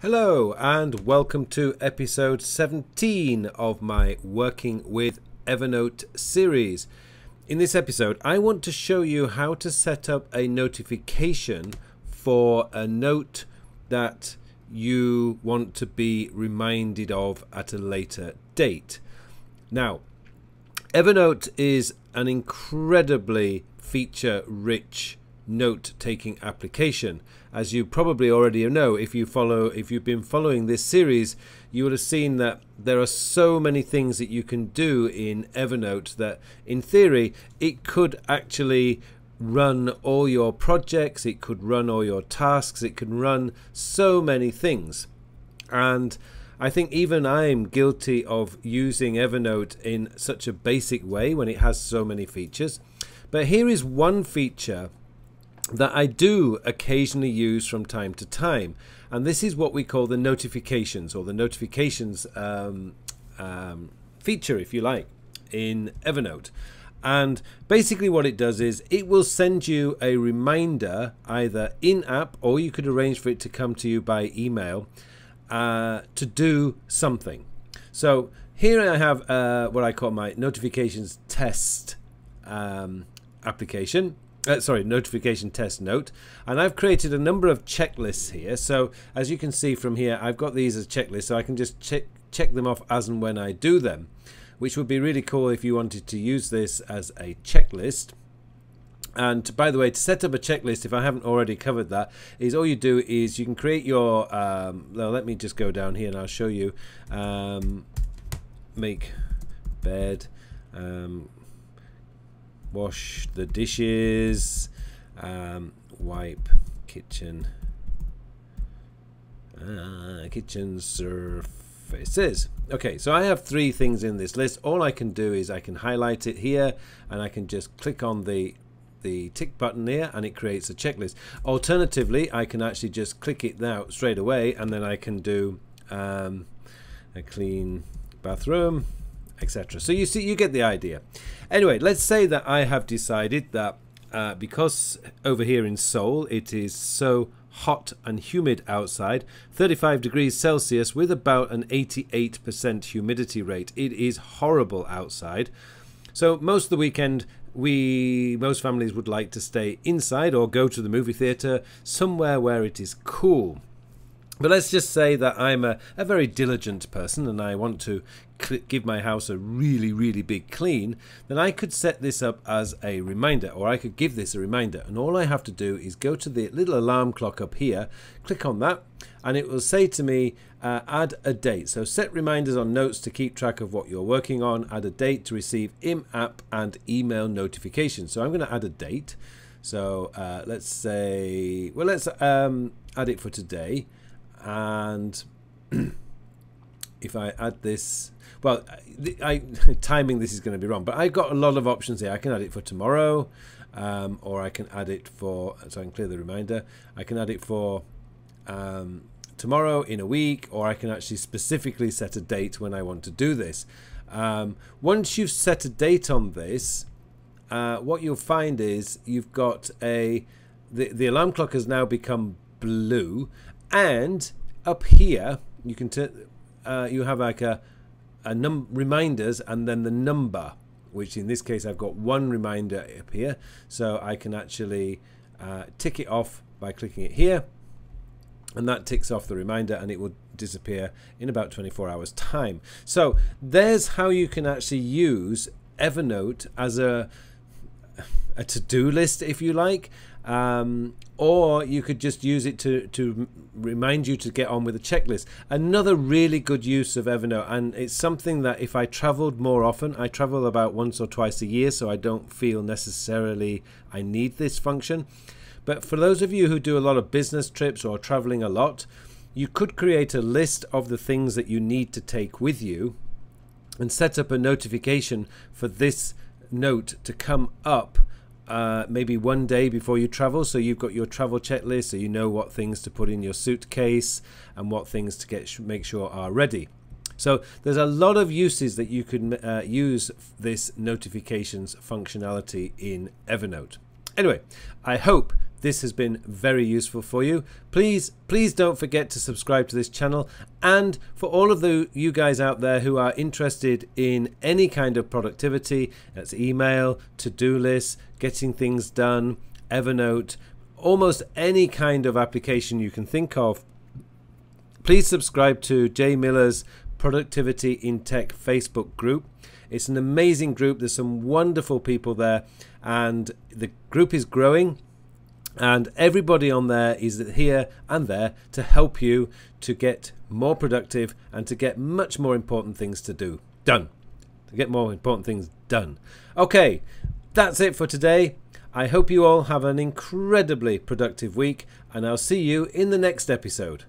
Hello, and welcome to episode 17 of my Working with Evernote series. In this episode, I want to show you how to set up a notification for a note that you want to be reminded of at a later date. Now, Evernote is an incredibly feature rich note taking application. As you probably already know if you follow if you've been following this series you would have seen that there are so many things that you can do in Evernote that in theory it could actually run all your projects it could run all your tasks it can run so many things. And I think even I'm guilty of using Evernote in such a basic way when it has so many features. But here is one feature that I do occasionally use from time to time. And this is what we call the notifications or the notifications um, um, feature, if you like, in Evernote. And basically, what it does is it will send you a reminder either in app or you could arrange for it to come to you by email uh, to do something. So here I have uh, what I call my notifications test um, application uh, sorry, notification test note. And I've created a number of checklists here. So as you can see from here, I've got these as checklists, so I can just check, check them off as and when I do them, which would be really cool if you wanted to use this as a checklist. And by the way, to set up a checklist, if I haven't already covered that, is all you do is you can create your. Um, well, let me just go down here and I'll show you. Um, make bed. Um, wash the dishes, um, wipe kitchen, uh, kitchen surfaces. Okay, so I have three things in this list. All I can do is I can highlight it here and I can just click on the the tick button here and it creates a checklist. Alternatively, I can actually just click it now straight away and then I can do um, a clean bathroom etc. So you see, you get the idea. Anyway, let's say that I have decided that uh, because over here in Seoul it is so hot and humid outside, 35 degrees Celsius with about an 88% humidity rate. It is horrible outside. So most of the weekend we most families would like to stay inside or go to the movie theater somewhere where it is cool. But let's just say that I'm a, a very diligent person and I want to give my house a really, really big clean, then I could set this up as a reminder, or I could give this a reminder. And all I have to do is go to the little alarm clock up here, click on that, and it will say to me, uh, add a date. So set reminders on notes to keep track of what you're working on, add a date to receive in-app and email notifications. So I'm going to add a date. So uh, let's say, well, let's um, add it for today and if I add this, well, I, timing this is going to be wrong, but I've got a lot of options here. I can add it for tomorrow, um, or I can add it for, so I can clear the reminder. I can add it for um, tomorrow, in a week, or I can actually specifically set a date when I want to do this. Um, once you've set a date on this, uh, what you'll find is you've got a, the, the alarm clock has now become blue and up here you can uh, you have like a a num reminders and then the number which in this case I've got one reminder up here. So I can actually uh, tick it off by clicking it here. And that ticks off the reminder and it will disappear in about 24 hours time. So there's how you can actually use Evernote as a a to-do list if you like um, or you could just use it to, to remind you to get on with a checklist. Another really good use of Evernote, and it's something that if I traveled more often, I travel about once or twice a year, so I don't feel necessarily I need this function. But for those of you who do a lot of business trips or traveling a lot, you could create a list of the things that you need to take with you and set up a notification for this note to come up uh, maybe one day before you travel. So you've got your travel checklist, so you know what things to put in your suitcase and what things to get make sure are ready. So there's a lot of uses that you can uh, use this notifications functionality in Evernote. Anyway, I hope this has been very useful for you. Please, please don't forget to subscribe to this channel. And for all of the you guys out there who are interested in any kind of productivity, that's email, to-do lists, getting things done, Evernote, almost any kind of application you can think of, please subscribe to Jay Miller's Productivity in Tech Facebook group. It's an amazing group. There's some wonderful people there, and the group is growing and everybody on there is here and there to help you to get more productive and to get much more important things to do. Done. To get more important things done. Okay that's it for today. I hope you all have an incredibly productive week and i'll see you in the next episode